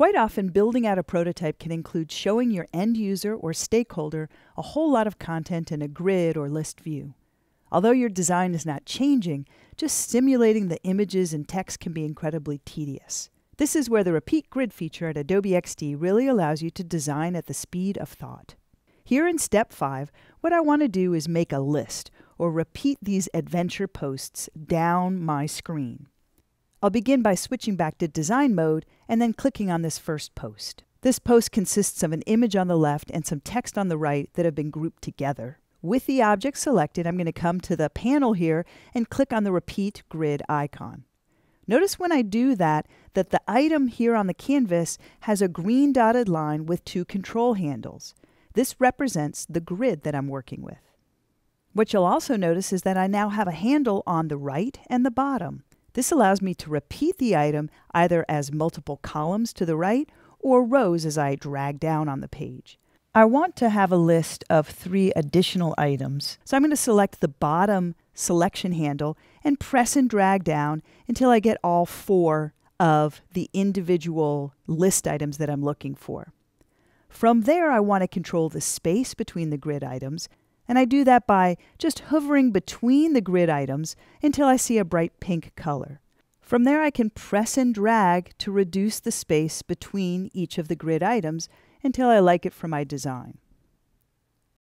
Quite often, building out a prototype can include showing your end user or stakeholder a whole lot of content in a grid or list view. Although your design is not changing, just simulating the images and text can be incredibly tedious. This is where the Repeat Grid feature at Adobe XD really allows you to design at the speed of thought. Here in step 5, what I want to do is make a list, or repeat these adventure posts down my screen. I'll begin by switching back to design mode and then clicking on this first post. This post consists of an image on the left and some text on the right that have been grouped together. With the object selected, I'm going to come to the panel here and click on the repeat grid icon. Notice when I do that, that the item here on the canvas has a green dotted line with two control handles. This represents the grid that I'm working with. What you'll also notice is that I now have a handle on the right and the bottom. This allows me to repeat the item either as multiple columns to the right or rows as I drag down on the page. I want to have a list of three additional items, so I'm going to select the bottom selection handle and press and drag down until I get all four of the individual list items that I'm looking for. From there, I want to control the space between the grid items and I do that by just hovering between the grid items until I see a bright pink color. From there, I can press and drag to reduce the space between each of the grid items until I like it for my design.